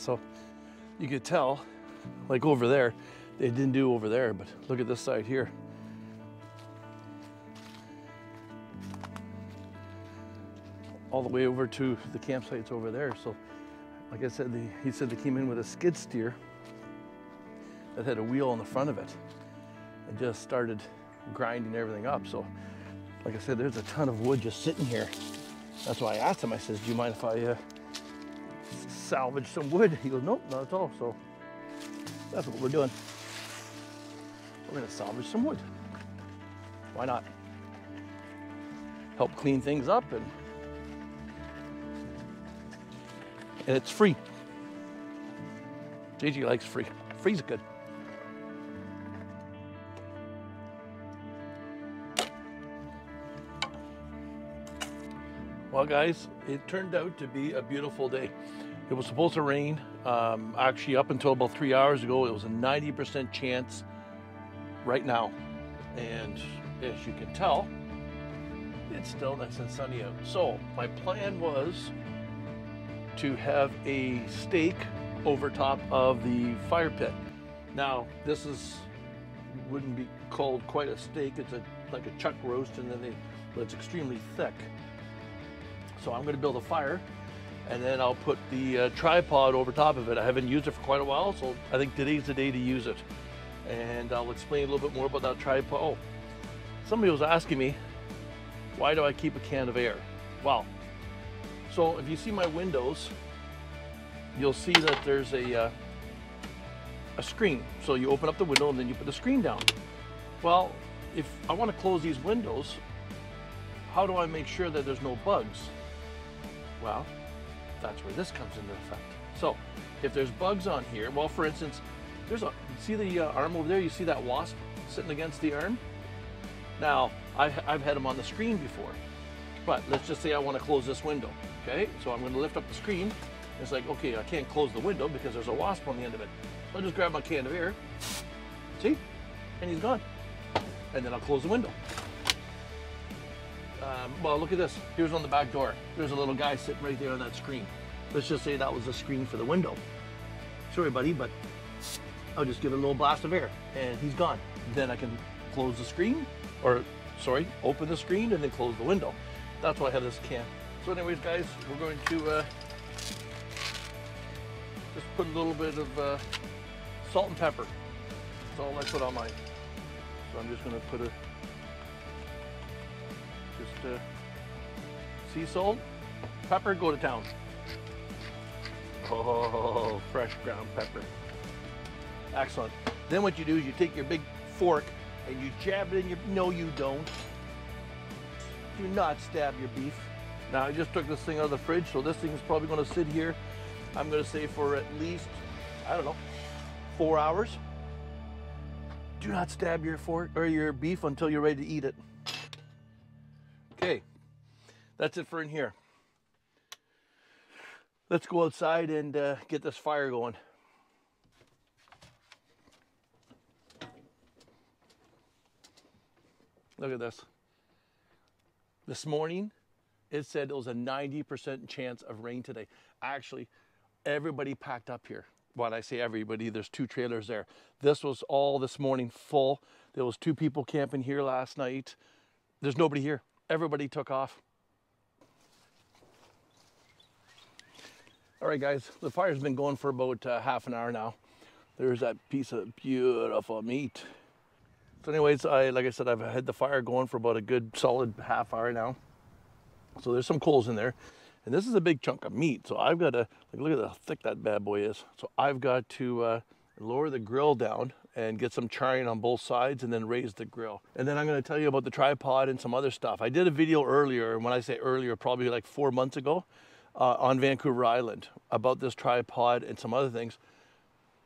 So you could tell, like over there, they didn't do over there, but look at this side here. All the way over to the campsites over there. So, like I said, he said they came in with a skid steer that had a wheel on the front of it and just started grinding everything up. So, like I said, there's a ton of wood just sitting here. That's why I asked him. I says, "Do you mind if I uh, salvage some wood?" He goes, "Nope, not at all." So that's what we're doing. We're gonna salvage some wood. Why not? Help clean things up and and it's free. JJ likes free. Free's good. Well, guys, it turned out to be a beautiful day. It was supposed to rain. Um, actually, up until about three hours ago, it was a 90% chance right now. And as you can tell, it's still nice and sunny out. So, my plan was to have a steak over top of the fire pit. Now, this is wouldn't be called quite a steak. It's a like a chuck roast, and then they, but it's extremely thick. So I'm going to build a fire and then I'll put the uh, tripod over top of it. I haven't used it for quite a while, so I think today's the day to use it. And I'll explain a little bit more about that tripod. Oh, somebody was asking me, why do I keep a can of air? Well, so if you see my windows, you'll see that there's a, uh, a screen. So you open up the window and then you put the screen down. Well, if I want to close these windows, how do I make sure that there's no bugs? Well, that's where this comes into effect. So if there's bugs on here, well, for instance, there's a, see the uh, arm over there? You see that wasp sitting against the arm? Now, I've, I've had them on the screen before, but let's just say I want to close this window, okay? So I'm going to lift up the screen. It's like, okay, I can't close the window because there's a wasp on the end of it. So I'll just grab my can of air, see? And he's gone. And then I'll close the window. Um, well, look at this. Here's on the back door. There's a little guy sitting right there on that screen. Let's just say that was the screen for the window. Sorry, buddy, but I'll just give it a little blast of air and he's gone. Then I can close the screen, or sorry, open the screen and then close the window. That's why I have this can. So anyways, guys, we're going to uh, just put a little bit of uh, salt and pepper. That's all I put on mine. So I'm just going to put a just uh, sea salt, pepper, go to town. Oh, fresh ground pepper. Excellent. Then what you do is you take your big fork and you jab it in your, no you don't. Do not stab your beef. Now I just took this thing out of the fridge, so this thing is probably gonna sit here, I'm gonna say for at least, I don't know, four hours. Do not stab your fork or your beef until you're ready to eat it. Okay, that's it for in here. Let's go outside and uh, get this fire going. Look at this. This morning, it said it was a 90% chance of rain today. Actually, everybody packed up here. When I say everybody, there's two trailers there. This was all this morning full. There was two people camping here last night. There's nobody here. Everybody took off. All right, guys, the fire's been going for about uh, half an hour now. There's that piece of beautiful meat. So anyways, I like I said, I've had the fire going for about a good solid half hour now. So there's some coals in there. And this is a big chunk of meat. So I've got to, like, look at how thick that bad boy is. So I've got to uh, lower the grill down and get some charring on both sides and then raise the grill. And then I'm going to tell you about the tripod and some other stuff. I did a video earlier, and when I say earlier, probably like four months ago, uh, on Vancouver Island about this tripod and some other things.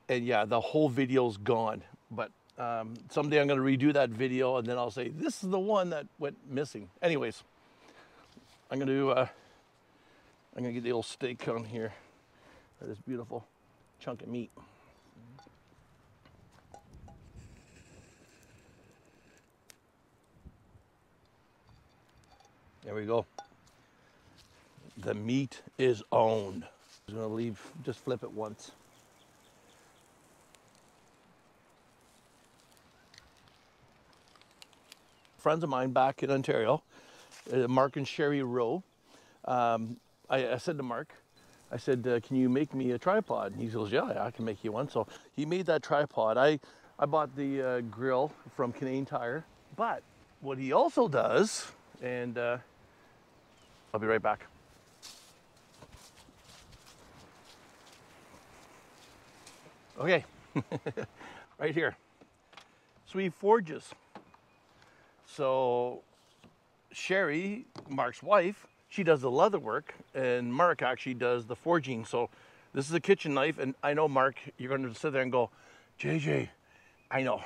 And yeah, the whole video's gone. But um, someday I'm going to redo that video and then I'll say, this is the one that went missing. Anyways, I'm going to uh, I'm to get the old steak on here. This beautiful chunk of meat. There we go. The meat is owned. I'm gonna leave, just flip it once. Friends of mine back in Ontario, uh, Mark and Sherry Rowe, um, I, I, said to Mark, I said, uh, can you make me a tripod? And he goes, yeah, I can make you one. So he made that tripod. I, I bought the uh, grill from Canadian Tire, but what he also does, and uh, I'll be right back. Okay, right here. Sweet Forges. So Sherry, Mark's wife, she does the leather work, and Mark actually does the forging. So this is a kitchen knife, and I know Mark, you're going to sit there and go, JJ, I know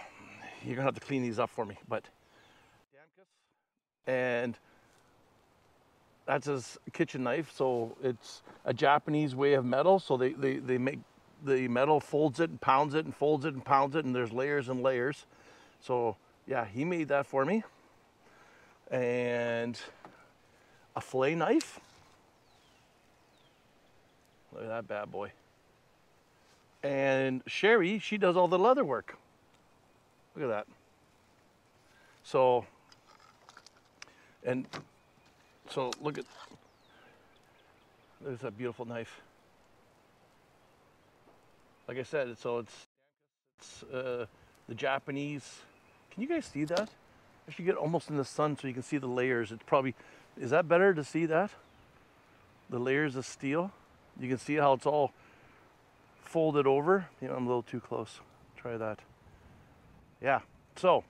you're gonna have to clean these up for me, but and that's his kitchen knife. So it's a Japanese way of metal. So they, they, they make the metal folds it and pounds it and folds it and pounds it and there's layers and layers. So yeah, he made that for me. And a fillet knife. Look at that bad boy. And Sherry, she does all the leather work. Look at that. So, and so look at, there's a beautiful knife like I said, so it's, it's uh, the Japanese. Can you guys see that? I should get almost in the sun so you can see the layers. It's probably, is that better to see that? The layers of steel. You can see how it's all folded over. I'm a little too close. Try that. Yeah, so,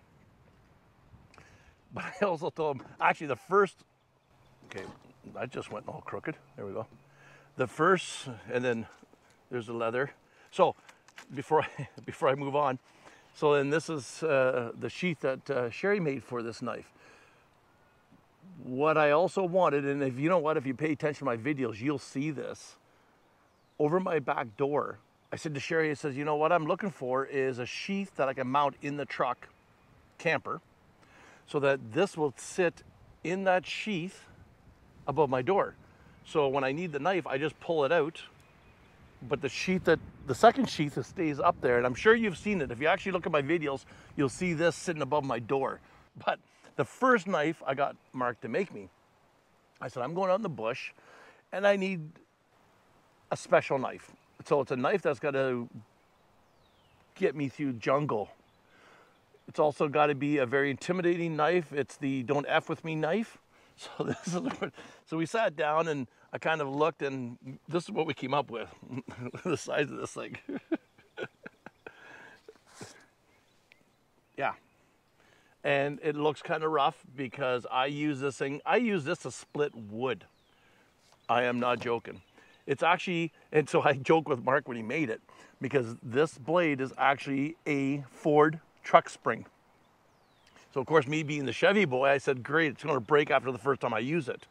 but I also told him, actually the first, okay, I just went all crooked. There we go. The first, and then there's the leather. So before I, before I move on, so then this is uh, the sheath that uh, Sherry made for this knife. What I also wanted, and if you know what, if you pay attention to my videos, you'll see this. Over my back door, I said to Sherry, I says, you know what I'm looking for is a sheath that I can mount in the truck camper so that this will sit in that sheath above my door. So when I need the knife, I just pull it out. But the sheath that the second sheath that stays up there and i'm sure you've seen it. If you actually look at my videos you'll see this sitting above my door. But the first knife i got mark to make me i said i'm going out in the bush and i need a special knife. So it's a knife that's got to get me through jungle. It's also got to be a very intimidating knife. It's the don't f with me knife so this is what, so we sat down and I kind of looked and this is what we came up with. the size of this thing. yeah. And it looks kind of rough because I use this thing, I use this to split wood. I am not joking. It's actually, and so I joke with Mark when he made it because this blade is actually a Ford truck spring. So of course, me being the Chevy boy, I said, great, it's gonna break after the first time I use it.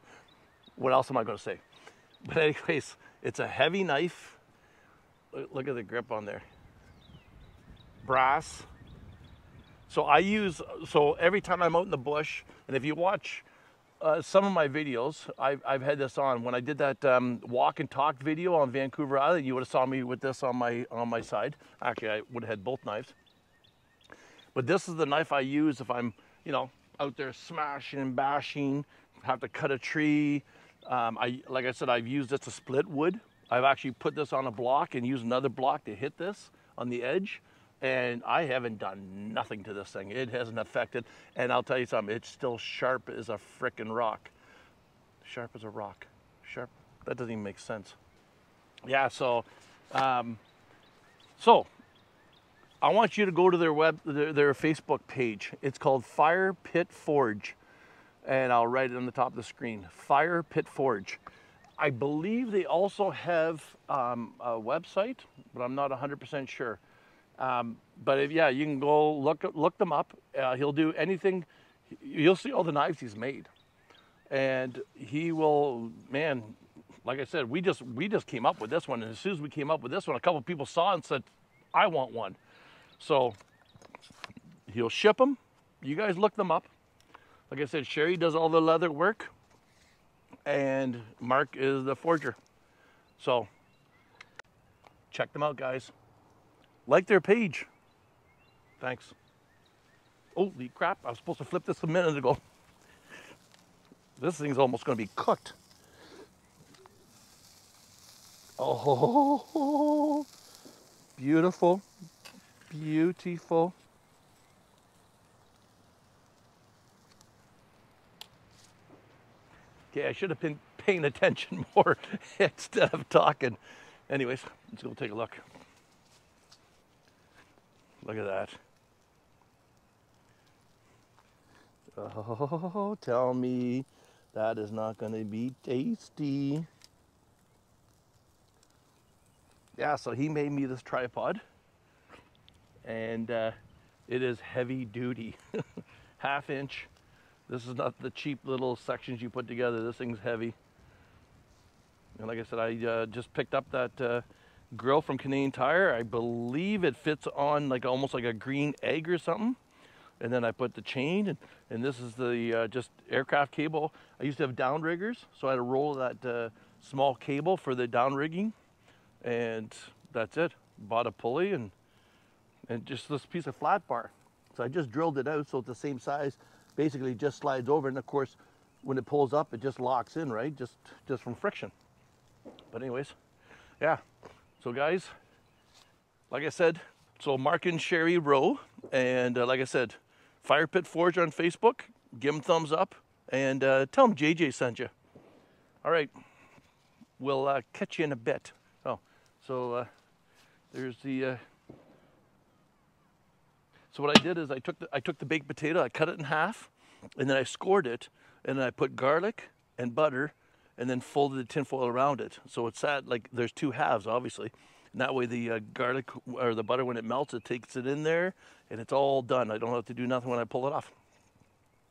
What else am I gonna say? But anyways, it's a heavy knife. Look at the grip on there. Brass. So I use, so every time I'm out in the bush, and if you watch uh, some of my videos, I've, I've had this on. When I did that um, walk and talk video on Vancouver Island, you would have saw me with this on my, on my side. Actually, I would have had both knives. But this is the knife I use if I'm, you know, out there smashing and bashing, have to cut a tree, um, I, like I said, I've used this to split wood. I've actually put this on a block and used another block to hit this on the edge. And I haven't done nothing to this thing. It hasn't affected. And I'll tell you something, it's still sharp as a frickin' rock. Sharp as a rock. Sharp. That doesn't even make sense. Yeah, so, um, so I want you to go to their web, their, their Facebook page. It's called Fire Pit Forge and I'll write it on the top of the screen. Fire Pit Forge. I believe they also have um, a website, but I'm not 100% sure. Um, but if, yeah, you can go look look them up. Uh, he'll do anything. You'll see all the knives he's made, and he will. Man, like I said, we just we just came up with this one, and as soon as we came up with this one, a couple people saw and said, "I want one." So he'll ship them. You guys look them up. Like I said, Sherry does all the leather work and Mark is the forger. So check them out, guys. Like their page. Thanks. Holy crap, I was supposed to flip this a minute ago. This thing's almost going to be cooked. Oh, beautiful, beautiful. Okay, I should have been paying attention more instead of talking. Anyways, let's go take a look. Look at that. Oh, tell me that is not going to be tasty. Yeah, so he made me this tripod, and uh, it is heavy duty, half inch. This is not the cheap little sections you put together. This thing's heavy. And like I said, I uh, just picked up that uh, grill from Canadian Tire. I believe it fits on like almost like a green egg or something. And then I put the chain, and, and this is the uh, just aircraft cable. I used to have downriggers, so I had to roll that uh, small cable for the downrigging, and that's it. Bought a pulley and and just this piece of flat bar. So I just drilled it out so it's the same size. Basically, just slides over, and of course, when it pulls up, it just locks in, right? Just just from friction. But anyways, yeah. So guys, like I said, so Mark and Sherry Rowe, and uh, like I said, Fire Pit Forge on Facebook. Give them thumbs up and uh, tell them JJ sent you. All right, we'll uh, catch you in a bit. Oh, so uh, there's the. So what I did is I took the I took the baked potato, I cut it in half, and then I scored it, and then I put garlic and butter and then folded the tinfoil around it. So it's that like there's two halves, obviously. And that way the uh, garlic or the butter, when it melts, it takes it in there and it's all done. I don't have to do nothing when I pull it off.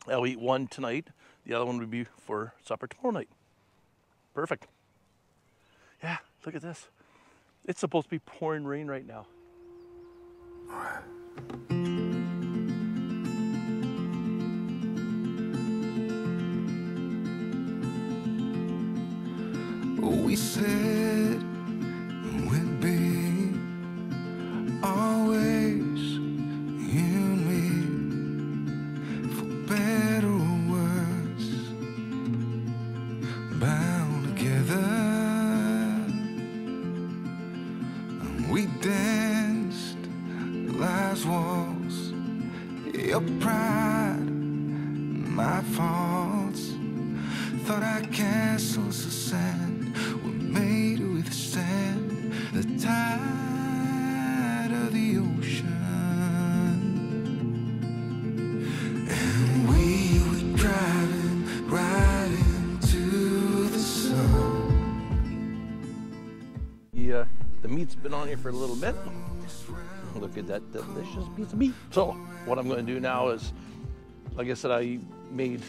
I'll eat one tonight. The other one would be for supper tomorrow night. Perfect. Yeah, look at this. It's supposed to be pouring rain right now. We said for a little bit. Look at that delicious piece of meat. So what I'm going to do now is, like I said, I made,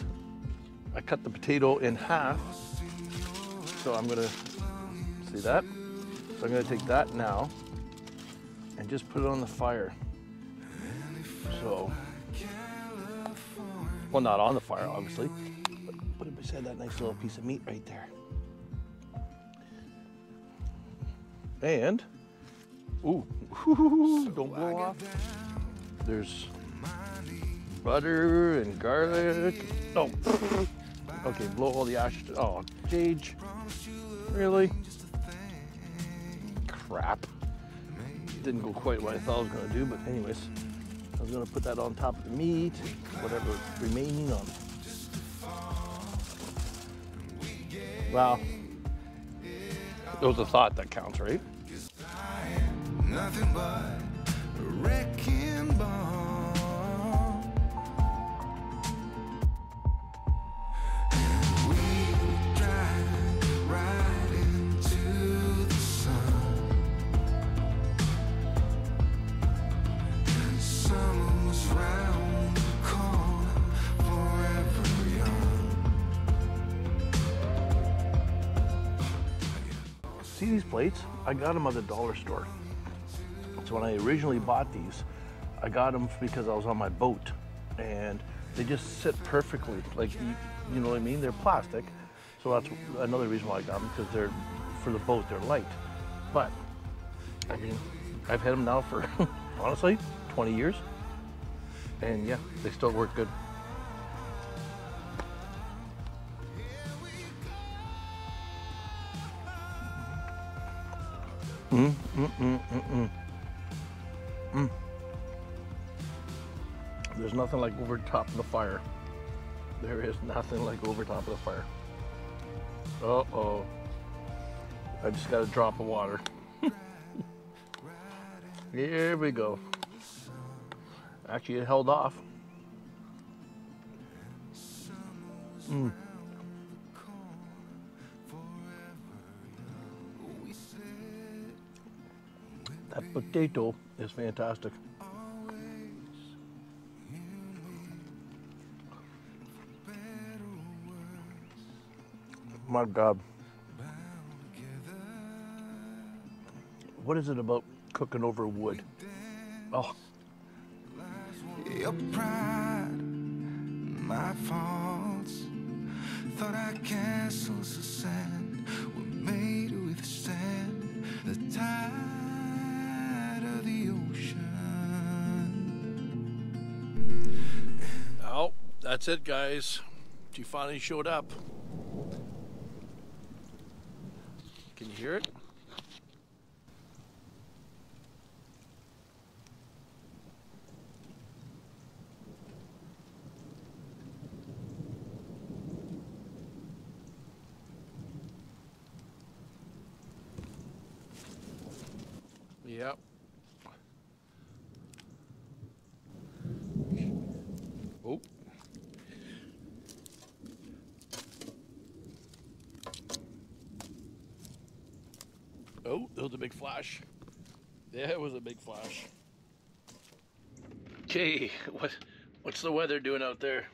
I cut the potato in half. So I'm going to, see that? So I'm going to take that now and just put it on the fire. So, well, not on the fire, obviously. But put it beside that nice little piece of meat right there. And, ooh, don't blow off. There's butter and garlic. Oh, okay, blow all the ashes. Oh, Jage, really? Crap. Didn't go quite what I thought I was gonna do, but anyways, I was gonna put that on top of the meat, whatever remaining on. Wow. It was a thought that counts, right? Nothing but a wrecking ball. And we driving right into the sun. And was round the corner, forever young. See these plates? I got them at the dollar store. So when I originally bought these, I got them because I was on my boat, and they just sit perfectly. Like you, you know what I mean? They're plastic, so that's another reason why I got them because they're for the boat. They're light, but I mean, I've had them now for honestly 20 years, and yeah, they still work good. Mm, mm, mm, mm, mm. Mm. There's nothing like over top of the fire. There is nothing like over top of the fire. Uh oh. I just got a drop of water. Here we go. Actually, it held off. Mm. Potato is fantastic. My God. What is it about cooking over wood? Oh, Your pride, my faults. Thought I castles of sand were made that's it, guys. She finally showed up. Can you hear it? Yep. Oh. Oh, there was a big flash. Yeah, it was a big flash. Okay, what what's the weather doing out there?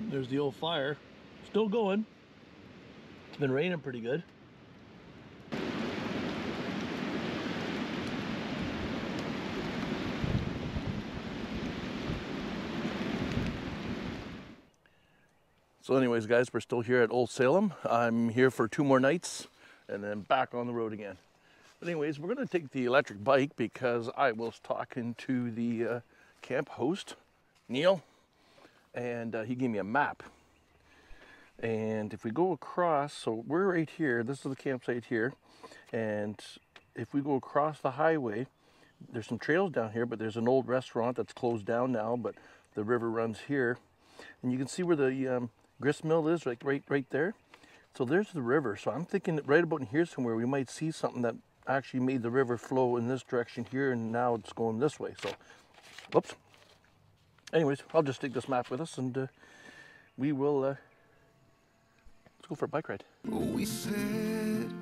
There's the old fire. Still going. It's been raining pretty good. Anyways, guys, we're still here at Old Salem. I'm here for two more nights and then back on the road again. But, anyways, we're going to take the electric bike because I was talking to the uh, camp host, Neil, and uh, he gave me a map. And if we go across, so we're right here, this is the campsite here, and if we go across the highway, there's some trails down here, but there's an old restaurant that's closed down now, but the river runs here. And you can see where the um, grist mill is, like right, right there. So there's the river. So I'm thinking that right about in here somewhere, we might see something that actually made the river flow in this direction here, and now it's going this way. So, whoops. Anyways, I'll just take this map with us, and uh, we will. Uh, let's go for a bike ride. We said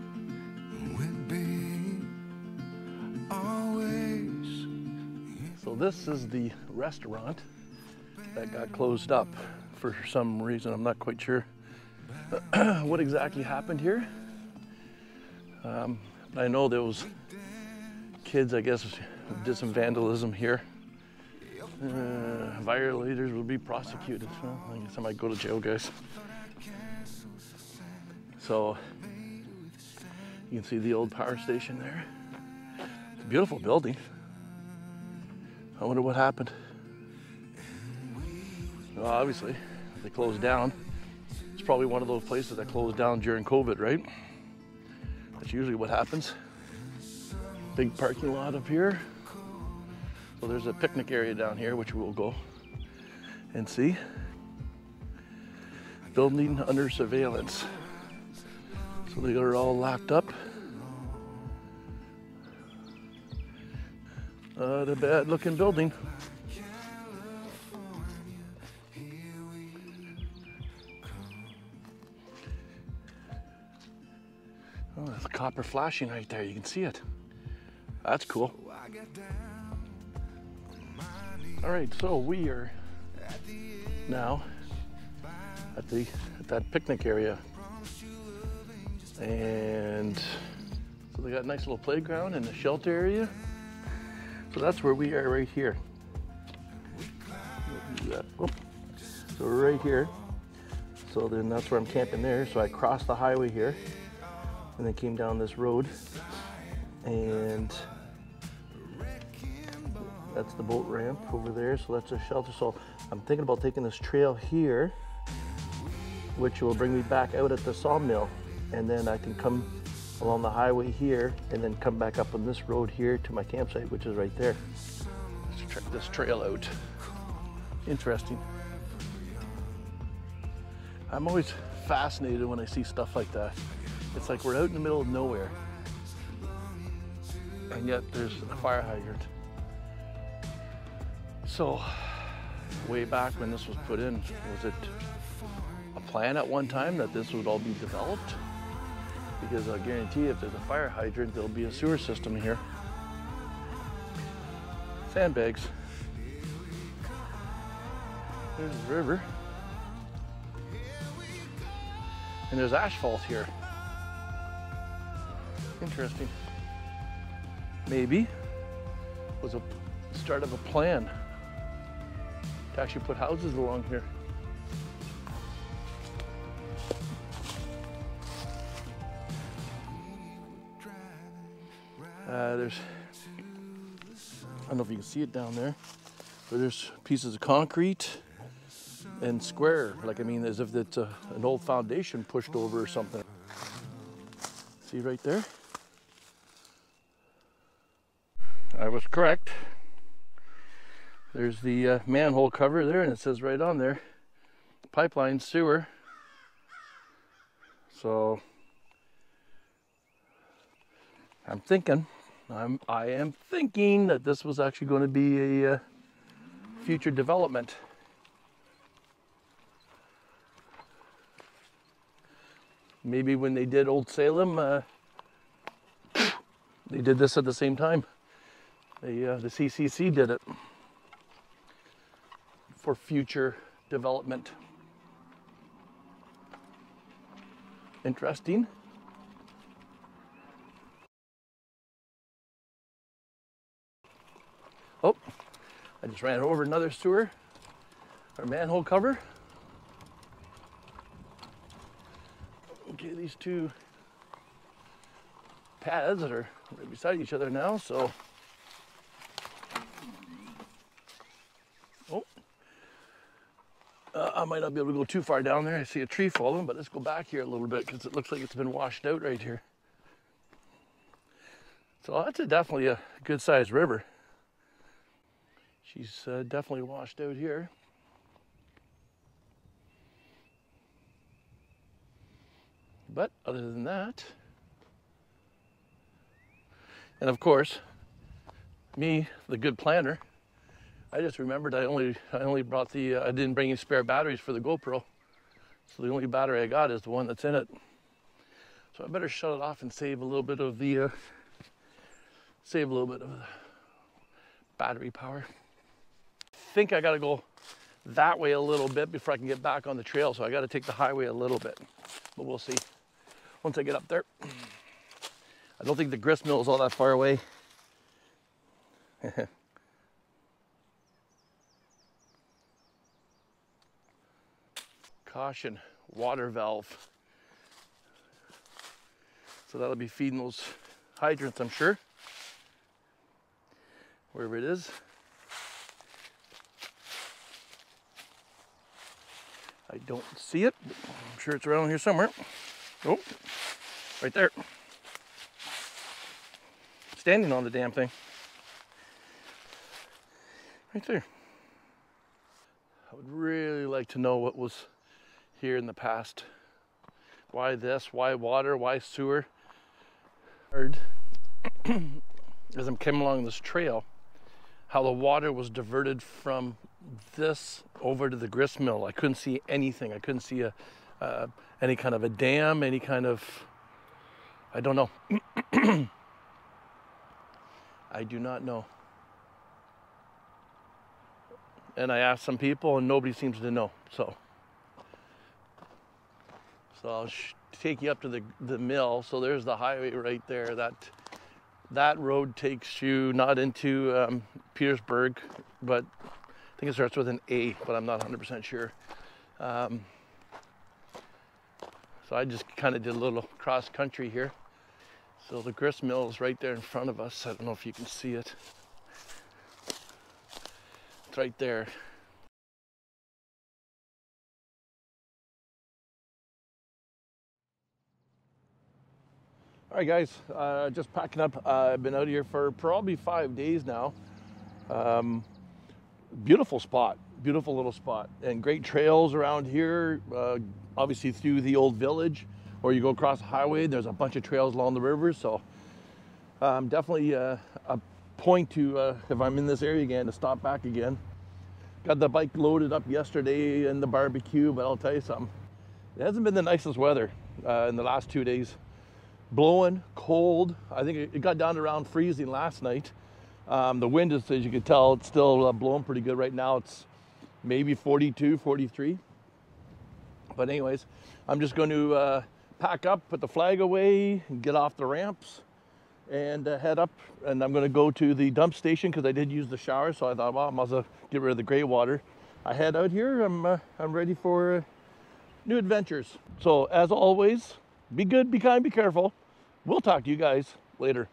we'd be always. So this is the restaurant that got closed up for some reason. I'm not quite sure what exactly happened here. Um, I know there was kids, I guess, did some vandalism here. Uh, violators will be prosecuted. Well, I guess I might go to jail, guys. So you can see the old power station there. It's a beautiful building. I wonder what happened. Well, obviously, they closed down. It's probably one of those places that closed down during COVID, right? That's usually what happens. Big parking lot up here. So there's a picnic area down here, which we'll go and see. Building under surveillance. So they are all locked up. A bad looking building. Copper flashing right there. You can see it. That's cool. All right, so we are now at the at that picnic area, and so they got a nice little playground and a shelter area. So that's where we are right here. Do So right here. So then that's where I'm camping there. So I crossed the highway here and then came down this road and that's the boat ramp over there. So that's a shelter. So I'm thinking about taking this trail here, which will bring me back out at the sawmill. And then I can come along the highway here and then come back up on this road here to my campsite, which is right there. Let's check this trail out. Interesting. I'm always fascinated when I see stuff like that. It's like we're out in the middle of nowhere, and yet there's a fire hydrant. So, way back when this was put in, was it a plan at one time that this would all be developed? Because I guarantee if there's a fire hydrant, there'll be a sewer system here. Sandbags. There's the river. And there's asphalt here. Interesting. Maybe was a start of a plan to actually put houses along here. Uh, there's, I don't know if you can see it down there, but there's pieces of concrete and square, like I mean, as if it's a, an old foundation pushed over or something. See right there? I was correct. There's the uh, manhole cover there, and it says right on there, pipeline sewer. So I'm thinking, I'm I am thinking that this was actually going to be a uh, future development. Maybe when they did Old Salem, uh, they did this at the same time. They, uh, the CCC did it for future development. Interesting. Oh, I just ran over another sewer or manhole cover. Okay, these two paths are right beside each other now, so. Oh, uh, I might not be able to go too far down there. I see a tree falling, but let's go back here a little bit because it looks like it's been washed out right here. So that's a, definitely a good sized river. She's uh, definitely washed out here. But other than that, and of course, me, the good planner, I just remembered I only I only brought the uh, I didn't bring any spare batteries for the GoPro, so the only battery I got is the one that's in it. So I better shut it off and save a little bit of the uh, save a little bit of battery power. I think I got to go that way a little bit before I can get back on the trail, so I got to take the highway a little bit, but we'll see once I get up there. I don't think the grist mill is all that far away. Caution, water valve. So that'll be feeding those hydrants, I'm sure. Wherever it is. I don't see it. I'm sure it's around here somewhere. Oh, right there. Standing on the damn thing. Right there. I would really like to know what was here in the past. Why this? Why water? Why sewer? As I'm coming along this trail, how the water was diverted from this over to the grist mill. I couldn't see anything. I couldn't see a uh, any kind of a dam, any kind of I don't know. I do not know. And I asked some people, and nobody seems to know. So, so I'll take you up to the the mill. So there's the highway right there. That that road takes you not into um, Petersburg, but I think it starts with an A, but I'm not 100% sure. Um, So I just kind of did a little cross country here. So the grist mill is right there in front of us. I don't know if you can see it. It's right there. All right, guys, uh, just packing up. Uh, I've been out here for probably five days now. Um, beautiful spot, beautiful little spot, and great trails around here. Uh, obviously, through the old village, or you go across the highway. There's a bunch of trails along the river, so um, definitely uh, a point to uh, if I'm in this area again to stop back again. Got the bike loaded up yesterday and the barbecue, but I'll tell you something. It hasn't been the nicest weather uh, in the last two days blowing, cold. I think it got down to around freezing last night. Um, the wind is, as you can tell, it's still uh, blowing pretty good right now. It's maybe 42, 43. But anyways, I'm just going to uh, pack up, put the flag away, get off the ramps, and uh, head up. And I'm going to go to the dump station because I did use the shower, so I thought, well, I must get rid of the gray water. I head out here. I'm uh, I'm ready for uh, new adventures. So as always, be good, be kind, be careful. We'll talk to you guys later.